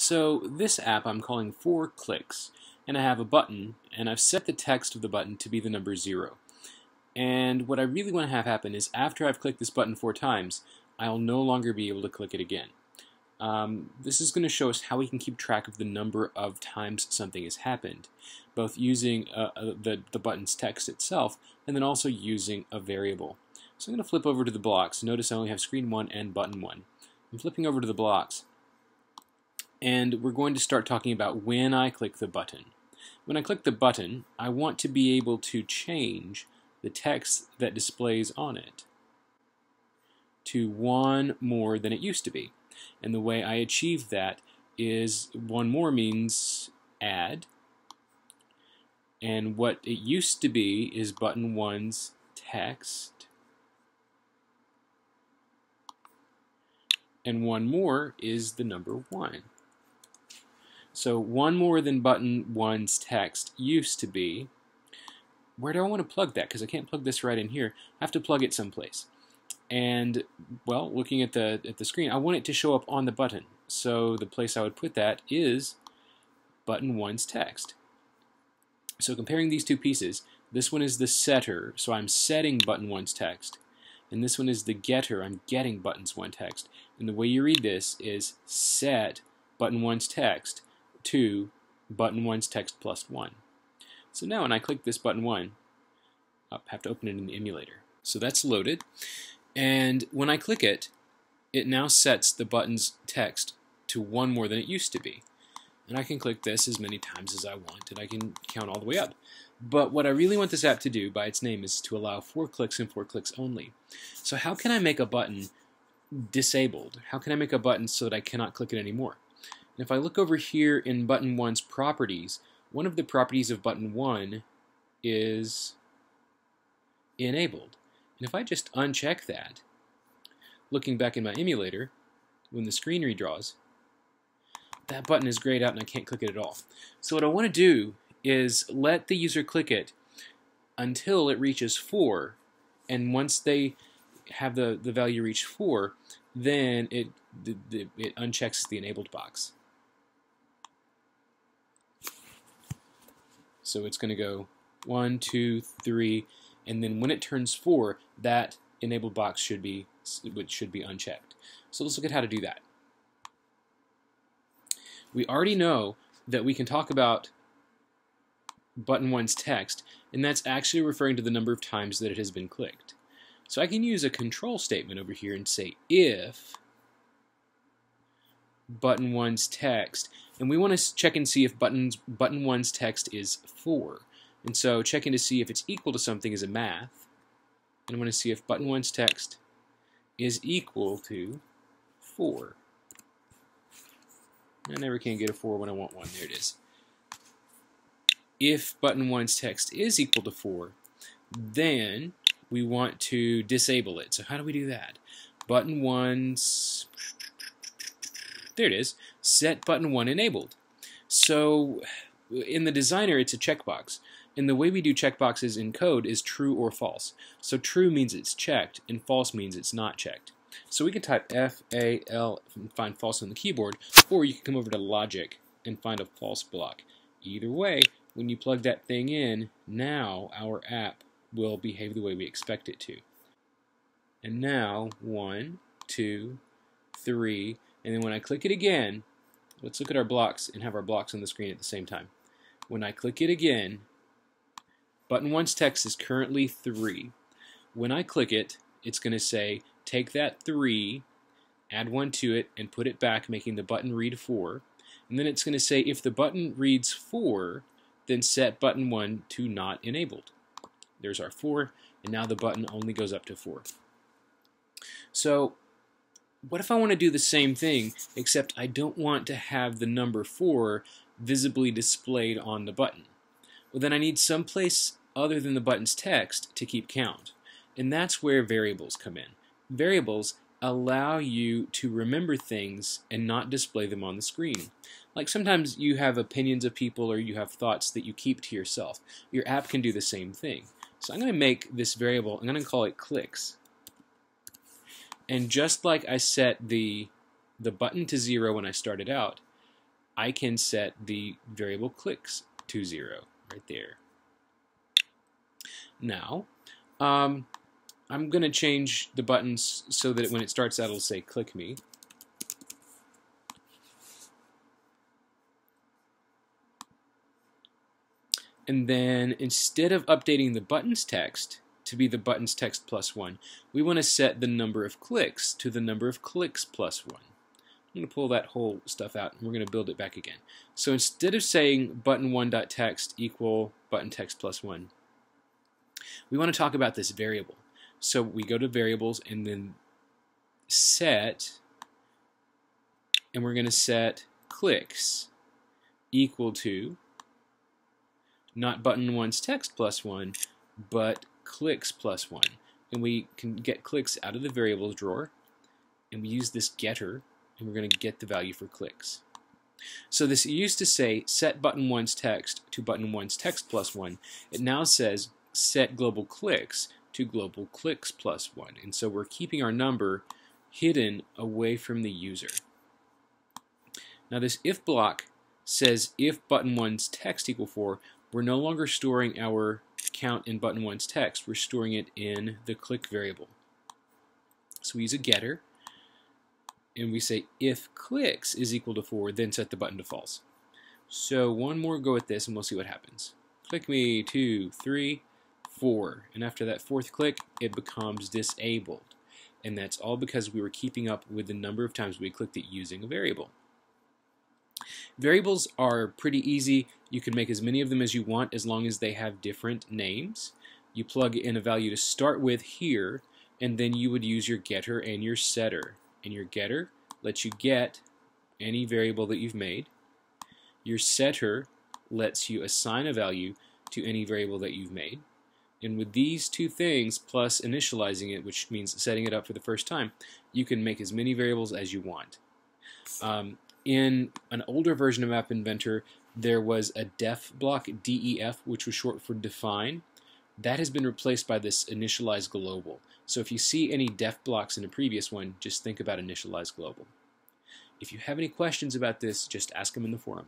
So this app I'm calling 4clicks, and I have a button, and I've set the text of the button to be the number 0. And what I really want to have happen is after I've clicked this button four times, I'll no longer be able to click it again. Um, this is going to show us how we can keep track of the number of times something has happened, both using uh, uh, the, the button's text itself and then also using a variable. So I'm going to flip over to the blocks. Notice I only have screen 1 and button 1. I'm flipping over to the blocks and we're going to start talking about when I click the button. When I click the button, I want to be able to change the text that displays on it to one more than it used to be. And the way I achieve that is one more means add. And what it used to be is button one's text. And one more is the number one. So one more than button one's text used to be, where do I want to plug that? Because I can't plug this right in here. I have to plug it someplace. And, well, looking at the, at the screen, I want it to show up on the button. So the place I would put that is button one's text. So comparing these two pieces, this one is the setter, so I'm setting button one's text. And this one is the getter, I'm getting buttons one text. And the way you read this is set button one's text to button 1's text plus 1. So now when I click this button 1, I have to open it in the emulator. So that's loaded. And when I click it, it now sets the button's text to one more than it used to be. And I can click this as many times as I want, and I can count all the way up. But what I really want this app to do by its name is to allow four clicks and four clicks only. So how can I make a button disabled? How can I make a button so that I cannot click it anymore? And if I look over here in button 1's properties, one of the properties of button 1 is enabled. And if I just uncheck that, looking back in my emulator, when the screen redraws, that button is grayed out and I can't click it at all. So what I want to do is let the user click it until it reaches 4, and once they have the, the value reach 4, then it, the, the, it unchecks the enabled box. So it's going to go one, two, three, and then when it turns four, that enabled box should be which should be unchecked. So let's look at how to do that. We already know that we can talk about button one's text, and that's actually referring to the number of times that it has been clicked. So I can use a control statement over here and say if button one's text and we want to check and see if buttons, button 1's text is 4. And so checking to see if it's equal to something is a math. And I want to see if button 1's text is equal to 4. I never can get a 4 when I want one. There it is. If button 1's text is equal to 4, then we want to disable it. So how do we do that? Button 1's there it is. Set button 1 enabled. So in the designer, it's a checkbox. And the way we do checkboxes in code is true or false. So true means it's checked, and false means it's not checked. So we can type F-A-L and find false on the keyboard, or you can come over to logic and find a false block. Either way, when you plug that thing in, now our app will behave the way we expect it to. And now, one, two, three, and then when I click it again, let's look at our blocks and have our blocks on the screen at the same time. When I click it again, button 1's text is currently 3. When I click it, it's going to say take that 3, add 1 to it, and put it back, making the button read 4. And then it's going to say if the button reads 4, then set button 1 to not enabled. There's our 4, and now the button only goes up to 4. So what if I want to do the same thing, except I don't want to have the number 4 visibly displayed on the button? Well, then I need some place other than the button's text to keep count. And that's where variables come in. Variables allow you to remember things and not display them on the screen. Like sometimes you have opinions of people or you have thoughts that you keep to yourself. Your app can do the same thing. So I'm going to make this variable, I'm going to call it clicks. And just like I set the, the button to zero when I started out, I can set the variable clicks to 0 right there. Now, um, I'm going to change the buttons so that when it starts out it'll say click me. And then instead of updating the buttons text to be the buttons text plus 1, we want to set the number of clicks to the number of clicks plus 1. I'm going to pull that whole stuff out and we're going to build it back again. So instead of saying button1.text equal button text plus 1, we want to talk about this variable. So we go to variables and then set, and we're going to set clicks equal to not button one's text plus one, but clicks plus one. And we can get clicks out of the variables drawer, and we use this getter, and we're going to get the value for clicks. So this used to say set button one's text to button one's text plus one. It now says set global clicks to global clicks plus one. And so we're keeping our number hidden away from the user. Now this if block says if button one's text equal 4, we're no longer storing our count in button one's text, we're storing it in the click variable. So we use a getter, and we say if clicks is equal to 4, then set the button to false. So one more go at this, and we'll see what happens. Click me, two, three, four. And after that fourth click, it becomes disabled. And that's all because we were keeping up with the number of times we clicked it using a variable. Variables are pretty easy. You can make as many of them as you want as long as they have different names. You plug in a value to start with here, and then you would use your getter and your setter. And your getter lets you get any variable that you've made. Your setter lets you assign a value to any variable that you've made. And with these two things, plus initializing it, which means setting it up for the first time, you can make as many variables as you want. Um, in an older version of App Inventor, there was a def block, DEF, which was short for define. That has been replaced by this initialize global. So if you see any def blocks in a previous one, just think about initialize global. If you have any questions about this, just ask them in the forum.